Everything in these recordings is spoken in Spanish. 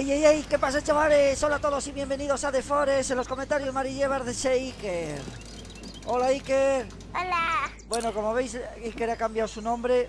¡Ey, ey, ey! ¿Qué pasa, chavales? Hola a todos y bienvenidos a The Forest. En los comentarios, Marillevar de ese Iker. Hola, Iker. Hola. Bueno, como veis, Iker ha cambiado su nombre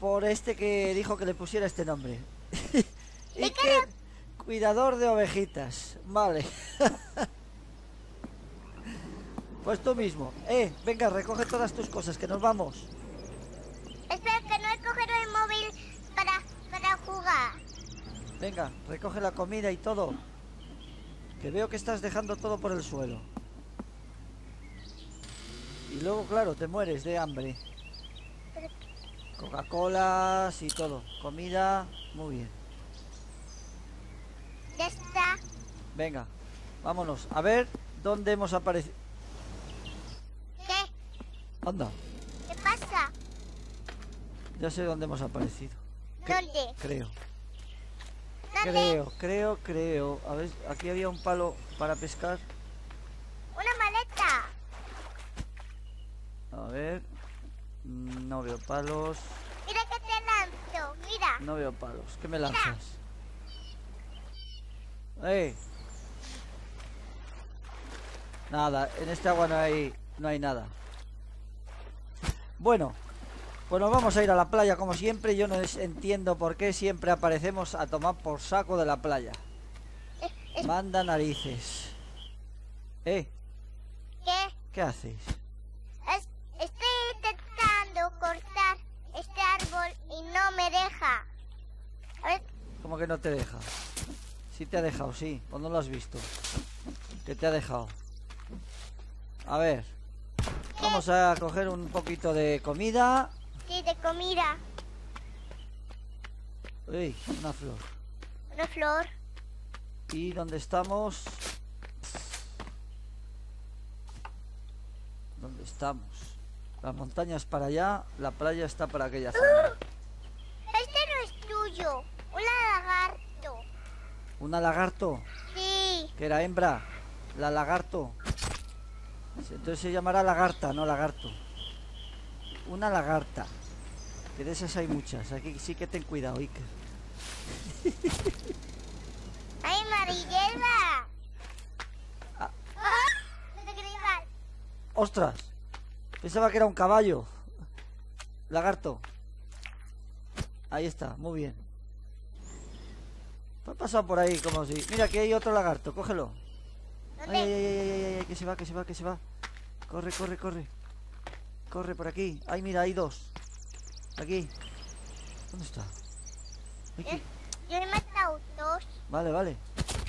por este que dijo que le pusiera este nombre. Iker, cuidador de ovejitas. Vale. pues tú mismo. Eh, venga, recoge todas tus cosas, que nos vamos. Espera que no he cogido el móvil para, para jugar. Venga, recoge la comida y todo. Que veo que estás dejando todo por el suelo. Y luego, claro, te mueres de hambre. Coca-Cola y todo. Comida, muy bien. Ya está. Venga, vámonos. A ver dónde hemos aparecido. ¿Qué? Anda, ¿Qué pasa? ya sé dónde hemos aparecido. ¿Dónde? Creo. Creo, creo, creo. A ver, aquí había un palo para pescar. Una maleta. A ver. No veo palos. Mira que te lanzo. Mira. No veo palos. ¿Qué me lanzas? ¡Eh! Nada, en este agua no hay, no hay nada. Bueno, pues nos vamos a ir a la playa como siempre. Yo no entiendo por qué siempre aparecemos a tomar por saco de la playa. Manda narices. ¿Eh? ¿Qué? ¿Qué hacéis? Es- estoy intentando cortar este árbol y no me deja. A ver, ¿Cómo que no te deja? Sí te ha dejado, sí. ¿O no lo has visto? Que te ha dejado. A ver. Vamos a coger un poquito de comida. De comida. Uy, una flor. Una flor. ¿Y dónde estamos? ¿Dónde estamos? La montaña es para allá, la playa está para aquella zona. Este no es tuyo. Un lagarto. ¿Una lagarto? Sí. Que era hembra. La lagarto. Entonces se llamará lagarta, no lagarto. Una lagarta. Que de esas hay muchas. Aquí sí que ten cuidado, Iker. ¡Ay, Marilleva! Ah. ¡Ah! ¡Ostras! Pensaba que era un caballo. Lagarto. Ahí está, muy bien. Ha pasado por ahí como si... Mira, aquí hay otro lagarto, cógelo. Ay, ay, ¿Dónde? ay, ay, ay, ay, ay, que se va, que se va, que se va. Corre, corre, corre. Corre por aquí. Ay, mira, hay dos. Aquí. ¿Dónde está? Aquí. Yo he matado dos. Vale, vale.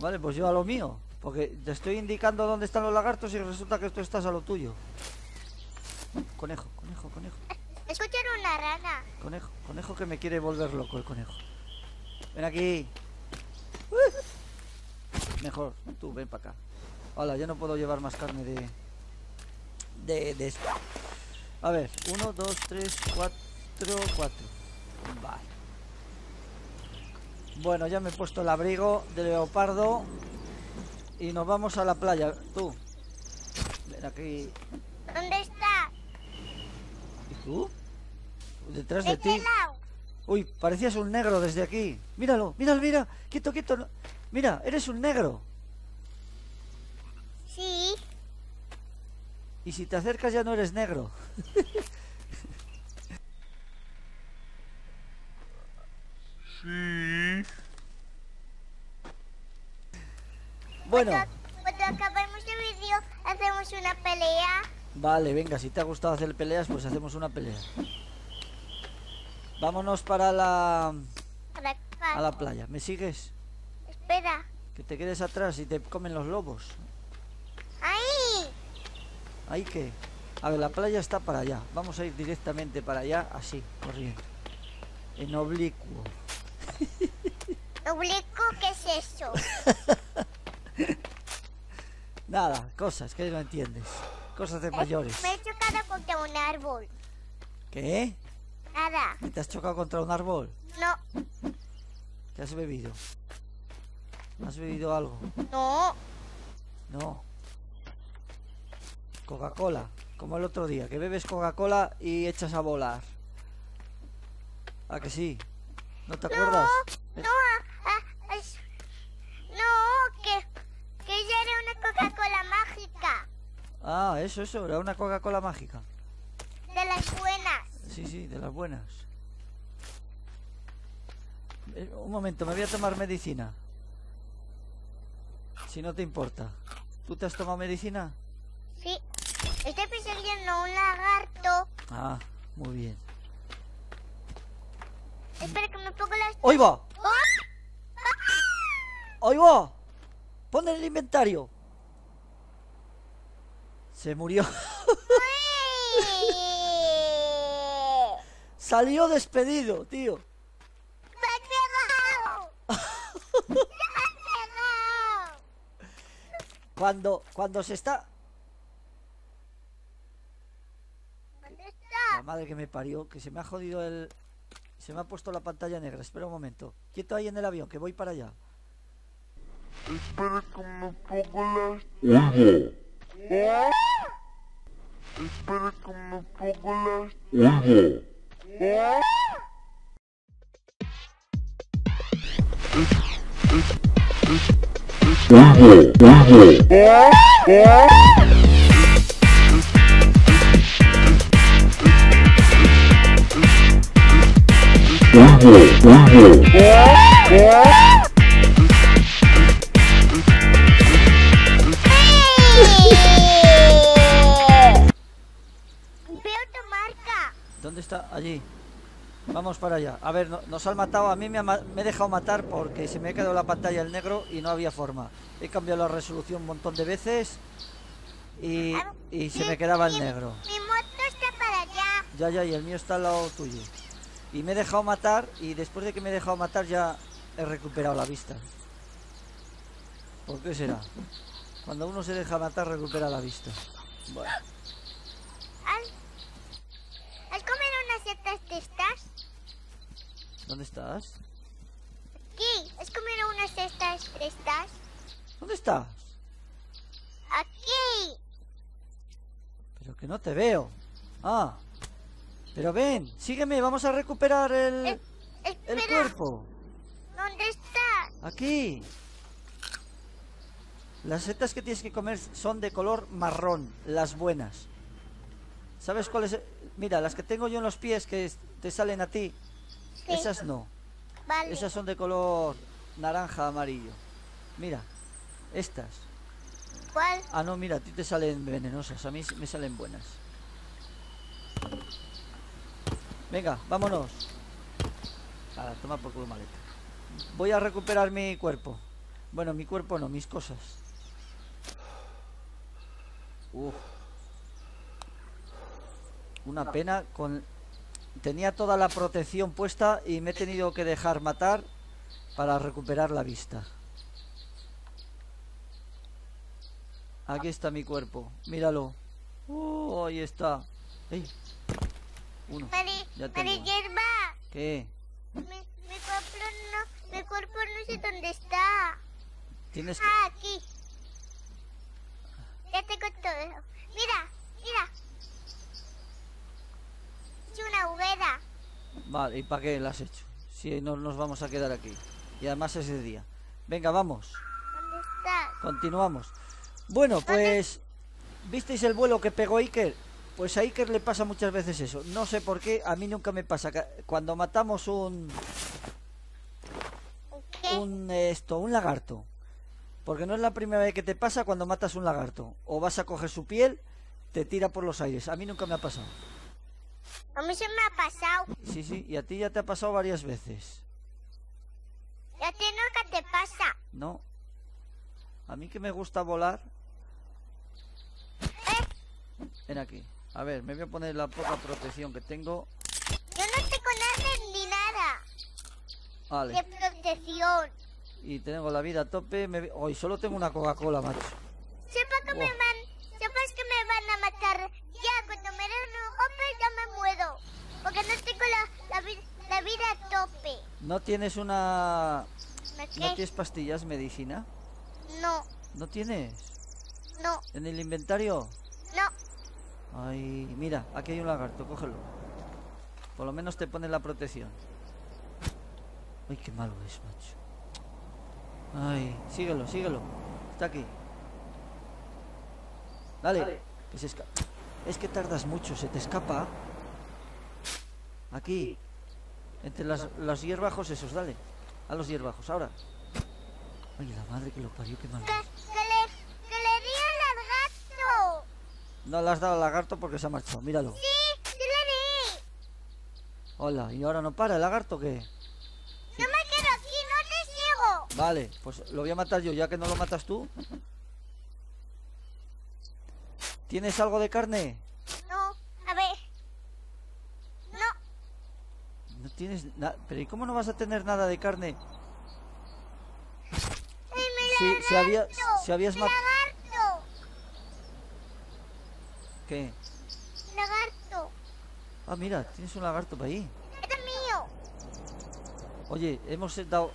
Vale, pues yo a lo mío. Porque te estoy indicando dónde están los lagartos y resulta que tú estás a lo tuyo. Conejo, conejo, conejo. Escucharon una rana. Conejo, conejo que me quiere volver loco el conejo. Ven aquí. Mejor, tú ven para acá. Hola, ya no puedo llevar más carne de. de, de esto. A ver, uno, dos, tres, cuatro, cuatro. Vale. Bueno, ya me he puesto el abrigo de leopardo. Y nos vamos a la playa. Tú. Ven aquí. ¿Dónde está? ¿Y tú? Detrás ¿De de qué ti. lado? Uy, parecías un negro desde aquí. Míralo, míralo, mira. Quieto, quieto. Mira, eres un negro. Sí. Y si te acercas ya no eres negro. Bueno, Cuando, acabemos el vídeo, hacemos una pelea. vale, venga, si te ha gustado hacer peleas, pues hacemos una pelea. Vámonos para la Para a la playa. ¿Me sigues? Espera. Que te quedes atrás y te comen los lobos. ¡Ahí! ¿Ahí qué? A ver, la playa está para allá. Vamos a ir directamente para allá, así, corriendo. En oblicuo. ¿Oblicuo qué es eso? Nada, cosas que no entiendes. Cosas de mayores. Me he chocado contra un árbol. ¿Qué? Nada. ¿Te has chocado contra un árbol? No, ¿Qué has bebido? ¿Has bebido algo? no. No. Coca-Cola, como el otro día, que bebes Coca-Cola y echas a volar. ¿A que sí? ¿No te acuerdas? No, ah, ah, es- Ah, eso, eso, era una Coca-Cola mágica. De las buenas. Sí, sí, de las buenas. Eh, un momento, me voy a tomar medicina. Si no te importa. ¿Tú te has tomado medicina? Sí. Estoy persiguiendo un lagarto. Ah, muy bien. Espera que me. ¡Oh! ¡Hoy va! Pon en el inventario. Se murió. Salió despedido, tío. ¡Me has pegado! ¡Me has pegado! Cuando, cuando se está... ¿Dónde La madre que me parió, que se me ha jodido el... Se me ha puesto la pantalla negra. Espera un momento. Quieto ahí en el avión, que voy para allá. Espera que me pongo las... Oiga. Espera que me pongo las... Oiga. Veo Allí. Vamos para allá. A ver, no- nos han matado. A mí me, ha me he dejado matar porque se me ha quedado la pantalla el negro y no había forma. He cambiado la resolución un montón de veces y, y se me quedaba el negro. Mi moto está para allá. Ya, ya, y el mío está al lado tuyo. Y me he dejado matar y después de que me he dejado matar ya he recuperado la vista. ¿Por qué será? Cuando uno se deja matar recupera la vista. Bueno, ¿Has, ¿Has comido unas setas de estas? ¿Dónde estás? Aquí. ¿Has comido unas cestas estas? ¿Dónde estás? Aquí. Pero que no te veo. Ah. Pero ven, sígueme, vamos a recuperar el, el cuerpo. ¿Dónde estás? Aquí. Las setas que tienes que comer son de color marrón, las buenas. ¿Sabes cuáles? Mira, las que tengo yo en los pies que es- te salen a ti, Sí. esas no. Vale. Esas son de color naranja, amarillo. Mira, estas. ¿Cuál? Ah, no, mira, a ti te salen venenosas, a mí me salen buenas. Venga, vámonos. Para toma por culo maleta. Voy a recuperar mi cuerpo. Bueno, mi cuerpo no, mis cosas. Uf. Una pena con tenía toda la protección puesta y me he tenido que dejar matar para recuperar la vista. Aquí está mi cuerpo, míralo. Oh, ahí está. ¡Ey! Uno. Mari, Ya Mari. ¿Qué? Mi, mi cuerpo no, mi cuerpo no sé dónde está. Tienes que... Ah, aquí. Ya tengo todo. Mira, mira. Una hoguera. Vale, ¿y para qué la has hecho? Si no nos vamos a quedar aquí. Y además es de día. Venga, vamos. ¿Dónde estás? Continuamos. Bueno, pues... ¿Visteis el vuelo que pegó Iker? Pues a Iker le pasa muchas veces eso. No sé por qué, a mí nunca me pasa. Cuando matamos un... ¿Qué? un esto, un lagarto. Porque no es la primera vez que te pasa cuando matas un lagarto. O vas a coger su piel, te tira por los aires. A mí nunca me ha pasado. A mí se me ha pasado. Sí, sí, y a ti ya te ha pasado varias veces. Y a ti nunca te pasa. ¿No? A mí que me gusta volar. Ven aquí. A ver, me voy a poner la poca protección que tengo. Yo no tengo nada ni nada de Vale. protección. Y tengo la vida a tope. Me... Hoy solo tengo una Coca-Cola, macho. Sepa que me Buah. van, sepas que me van a matar. Ya, cuando me den un golpe ya me muero. Porque no tengo la, la, vi- la vida a tope. ¿No tienes una... ¿No tienes pastillas, medicina? No, ¿No tienes? no, ¿En el inventario? no. Ay, mira, aquí hay un lagarto, cógelo. Por lo menos te pone la protección. Ay, qué malo es, macho. Ay, síguelo, síguelo. Está aquí. Dale. Que se escapa. Es que tardas mucho, se te escapa. Aquí. Entre las, los hierbajos esos, dale. A los hierbajos, ahora. Ay, la madre que lo parió, qué mal. Que, que le, que le di al lagarto. No le has dado al lagarto porque se ha marchado, míralo. Sí, sí le di. Hola, ¿y ahora no para el lagarto o qué? No me quedo aquí, no te sigo. Vale, pues lo voy a matar yo, ya que no lo matas tú. ¿Tienes algo de carne? No, a ver. No, No tienes nada. Pero ¿y cómo no vas a tener nada de carne? Si, si, había, si habías matado... ¿Qué? Lagarto. Ah, mira, tienes un lagarto para ahí. Este es mío. Oye, hemos dado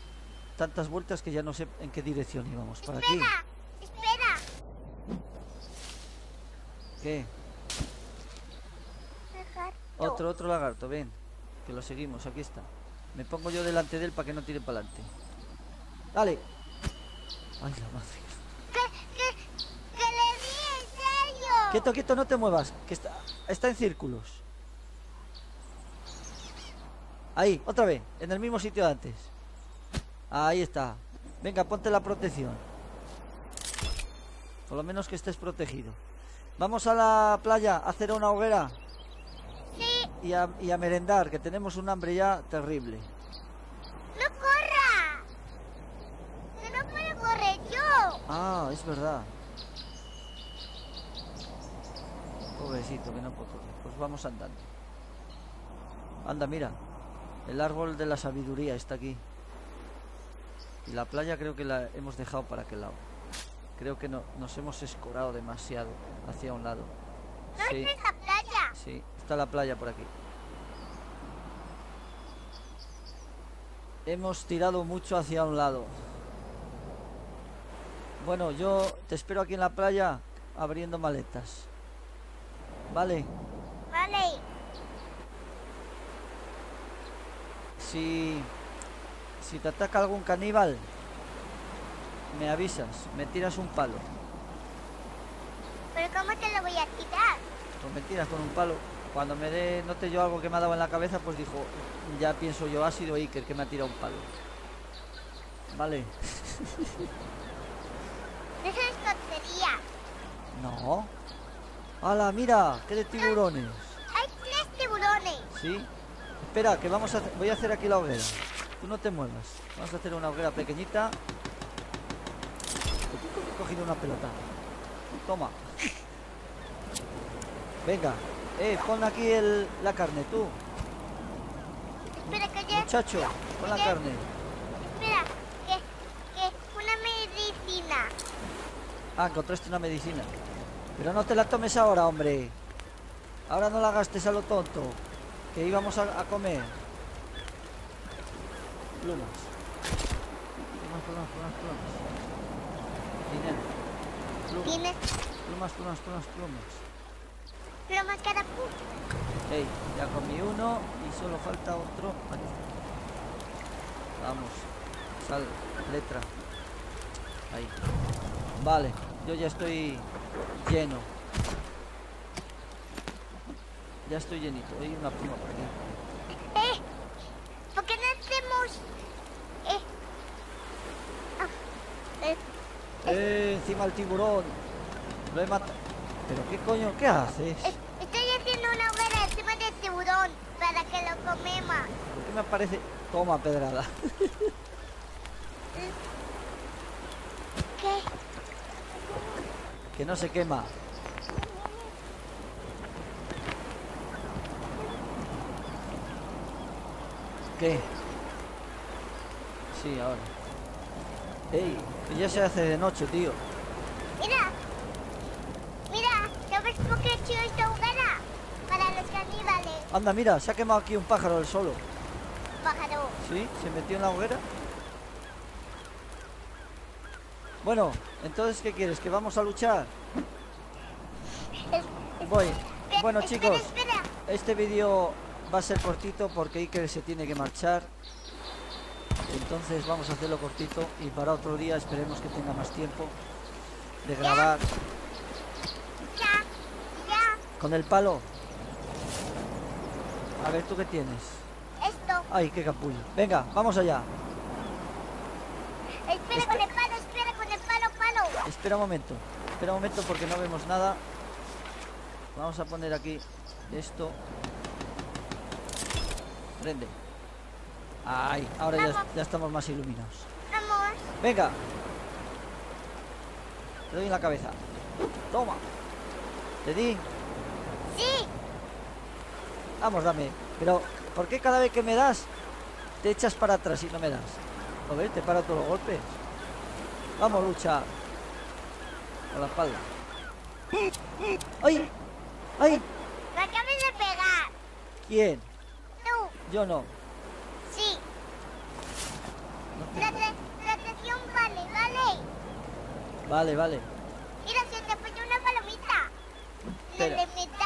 tantas vueltas que ya no sé en qué dirección íbamos. ¿Para aquí? Espera, espera. ¿Qué? Lagarto. Otro, otro lagarto, ven. Que lo seguimos, aquí está. Me pongo yo delante de él para que no tire para adelante. Dale. Ay, la madre. Que, que, que le di en serio. Quieto, quieto, no te muevas. Que está, está en círculos. Ahí, otra vez. En el mismo sitio de antes. Ahí está. Venga, ponte la protección. Por lo menos que estés protegido. Vamos a la playa a hacer una hoguera y a, y a merendar, que tenemos un hambre ya terrible. no corra. Que no puedo correr yo. Ah, es verdad. Pobrecito, que no puedo correr. Pues vamos andando. Anda, mira. El árbol de la sabiduría está aquí. Y la playa creo que la hemos dejado para aquel lado. Creo que no, nos hemos escorado demasiado hacia un lado. No Sí, es esa playa. sí, está la playa por aquí. Hemos tirado mucho hacia un lado. Bueno, yo te espero aquí en la playa abriendo maletas. Vale, Vale. si si te ataca algún caníbal, me avisas, me tiras un palo. Pero ¿cómo te lo voy a quitar? Pues me tiras con un palo. Cuando me dé, note yo algo que me ha dado en la cabeza, pues dijo, ya pienso yo, ha sido Iker que me ha tirado un palo. Vale. Eso es tontería. No. ¡Hala, mira! ¡Qué de tiburones! Hay tres tiburones. ¿Sí? Espera, que vamos a voy a hacer aquí la hoguera. Tú no te muevas. Vamos a hacer una hoguera pequeñita. He cogido una pelota. Toma. Venga. Eh, pon aquí el, la carne, tú. Espera que yo... Muchacho, pon la carne. Espera, que, que una medicina. Ah, encontraste una medicina. Pero no te la tomes ahora, hombre. Ahora no la gastes a lo tonto. Que íbamos a, a comer. Plumas. Plumas, plumas, plumas, plumas. Dinero. Plumas, plumas, plumas, plumas, plumas. Cada pu. Ey, ya comí uno y solo falta otro. Vamos. Sal, letra. Ahí. Vale, yo ya estoy lleno. Ya estoy llenito. Hay una pluma por aquí. Eh, ¿por qué no hacemos... Eh, ah, eh, ¡Eh! Encima el tiburón. Lo he matado. ¿Pero qué coño? ¿Qué haces? estoy haciendo una hoguera encima del tiburón para que lo comemos. ¿Por qué me aparece? Toma, pedrada. ¿Qué? que no se quema. ¿Qué? Sí, ahora. ¡Ey! Ya se hace de noche, tío. Mira, mira, ¿sabes por qué he hecho esta hoguera? Para los caníbales, Anda, mira, se ha quemado aquí un pájaro del solo. pájaro. ¿Sí? ¿Se metió en la hoguera? Bueno, entonces, ¿qué quieres? ¿Que vamos a luchar? Voy. Bueno, espera, chicos, Espera, este vídeo va a ser cortito porque Iker se tiene que marchar. Entonces vamos a hacerlo cortito y para otro día esperemos que tenga más tiempo de grabar. ya, Con el palo. A ver, ¿tú qué tienes? Esto. Ay, qué capullo. Venga, vamos allá. Espera con el palo, espera con el palo, palo. Espera un momento. Espera un momento porque no vemos nada. Vamos a poner aquí esto. Prende. Ay, ahora ya, ya estamos más iluminados. Vamos. Venga. Te doy en la cabeza. Toma. Te di. Sí. Vamos, dame. Pero, ¿por qué cada vez que me das te echas para atrás y no me das? A ver, te para todos los golpes. Vamos, lucha. Con la espalda. ¡Ay! ¡Ay! Me acabas de pegar. ¿Quién? Tú. Yo no. Sí. No La, atracción vale, vale. Vale, vale. Mira, se te puso una palomita. Espera. inventario. ¿Qué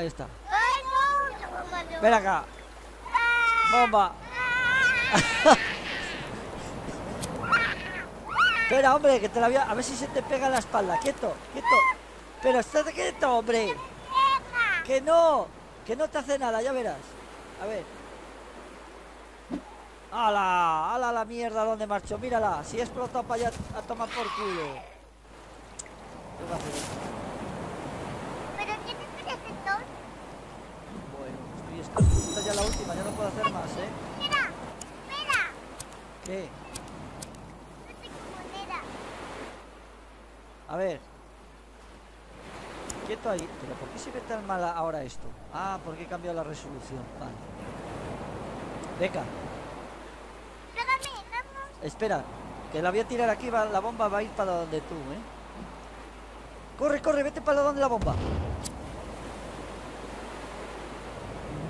Ahí está. ¡Ay, no! No. Ven acá. Bomba. Espera, hombre, que te la voy a... A ver si se te pega en la espalda. Quieto, quieto. Pero estate quieto, hombre. Que no. Que no te hace nada, ya verás. A ver. ¡Hala! ¡Hala la mierda! ¿Dónde marchó? Mírala. Si he explotado para allá a tomar por culo. ¿Qué va a hacer esto? ¿Pero qué te crees entonces? Bueno, estoy esta, esta ya es la última, ya no puedo hacer más, ¿eh? Espera, espera. ¿Qué? No era. A ver. Quieto ahí. ¿Pero por qué se ve tan mala ahora esto? Ah, porque he cambiado la resolución. Vale. Venga, Pégame, vamos. espera. Que la voy a tirar aquí, va- la bomba va a ir para donde tú, ¿eh? Corre, corre, vete para donde la bomba.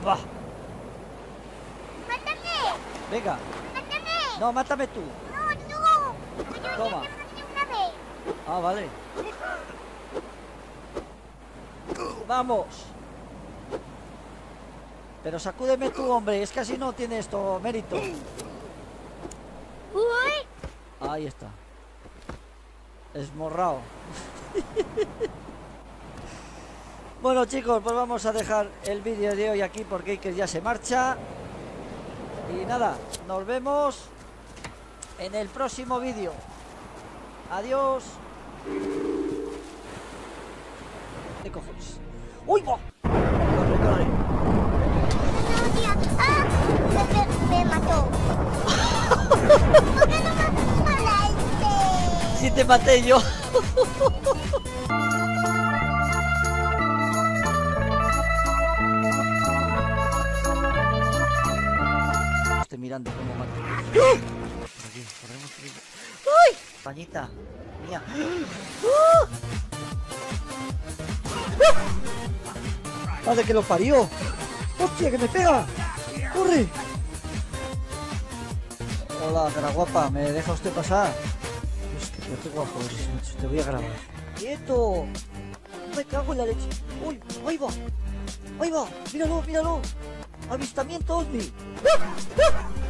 Va, Mátame, venga. mátame. No, mátame tú. No, tú. Yo Toma. Ah, vale. Vamos. Pero sacúdeme tú, hombre. Es que así no tiene esto mérito. Uy. Ahí está. Esmorrado. bueno chicos, pues vamos a dejar el vídeo de hoy aquí porque Iker ya se marcha. Y nada, nos vemos en el próximo vídeo. Adiós. ¿Qué cojones? ¡Uy, va! Ah, me, me, mató. ¿Por qué no? Si te maté yo. Mirando cómo mata. Por aquí, corremos por aquí. ¡Ay! Pañita, mía. ¡Ah! ¡Madre que lo parió! ¡Hostia, que me pega! ¡Corre! Hola, cara guapa, ¿me deja usted pasar? Hostia, qué guapo macho, te voy a grabar. ¡Quieto! ¡Me cago en la leche! ¡Uy! ¡Ahí va! ¡Ahí va! ¡Míralo, míralo! ¡Avistamiento ovni! ¡Dios!